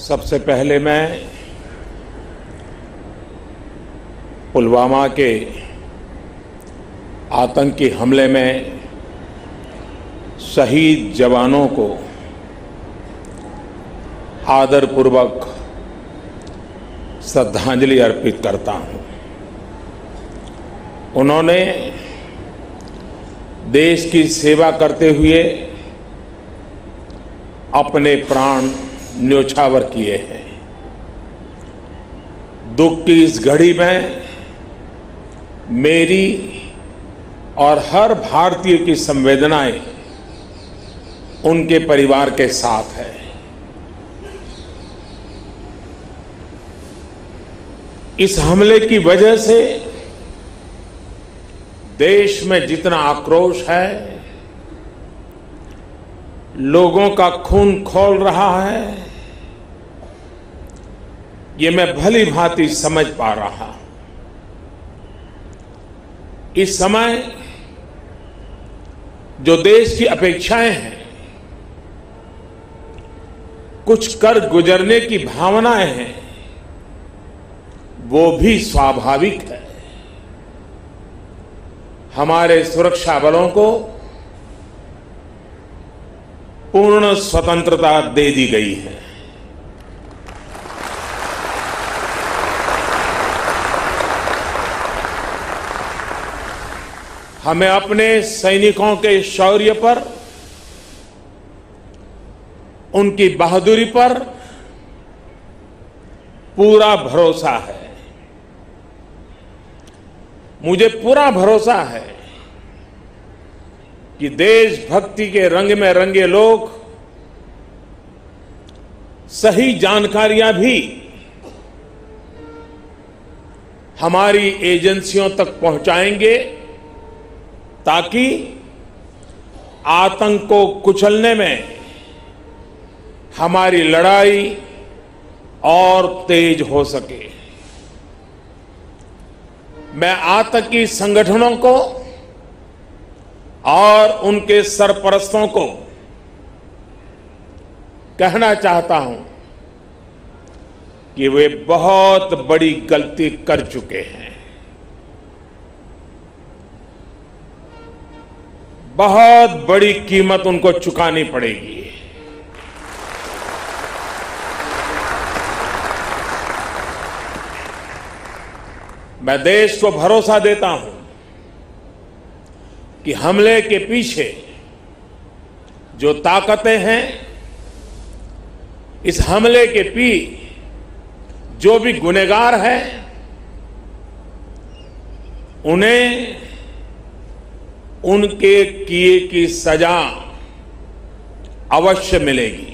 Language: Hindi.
सबसे पहले मैं पुलवामा के आतंकी हमले में शहीद जवानों को आदरपूर्वक श्रद्धांजलि अर्पित करता हूँ। उन्होंने देश की सेवा करते हुए अपने प्राण न्योछावर किए हैं। दुख की इस घड़ी में मेरी और हर भारतीय की संवेदनाएँ उनके परिवार के साथ है। इस हमले की वजह से देश में जितना आक्रोश है लोगों का खून खोल रहा है। ये मैं भली भांति समझ पा रहा हूँ। इस समय जो देश की अपेक्षाएँ हैं, कुछ कर गुजरने की भावनाएँ हैं, वो भी स्वाभाविक है। हमारे सुरक्षा बलों को पूर्ण स्वतंत्रता दे दी गई है। हमें अपने सैनिकों के शौर्य पर, उनकी बहादुरी पर पूरा भरोसा है। मुझे पूरा भरोसा है कि देशभक्ति के रंग में रंगे लोग, सही जानकारियाँ भी हमारी एजेंसियों तक पहुंचाएँगे ताकि आतंक को कुचलने में हमारी लड़ाई और तेज हो सके। मैं आतंकी संगठनों को और उनके सरपरस्तों को कहना चाहता हूँ कि वे बहुत बड़ी गलती कर चुके हैं। बहुत बड़ी कीमत उनको चुकानी पड़ेगी। मैं देश को भरोसा देता हूँ कि हमले के पीछे जो ताकतें हैं, इस हमले के पी जो भी गुनेगार हैं, उन्हें उनके किए की सजा अवश्य मिलेगी।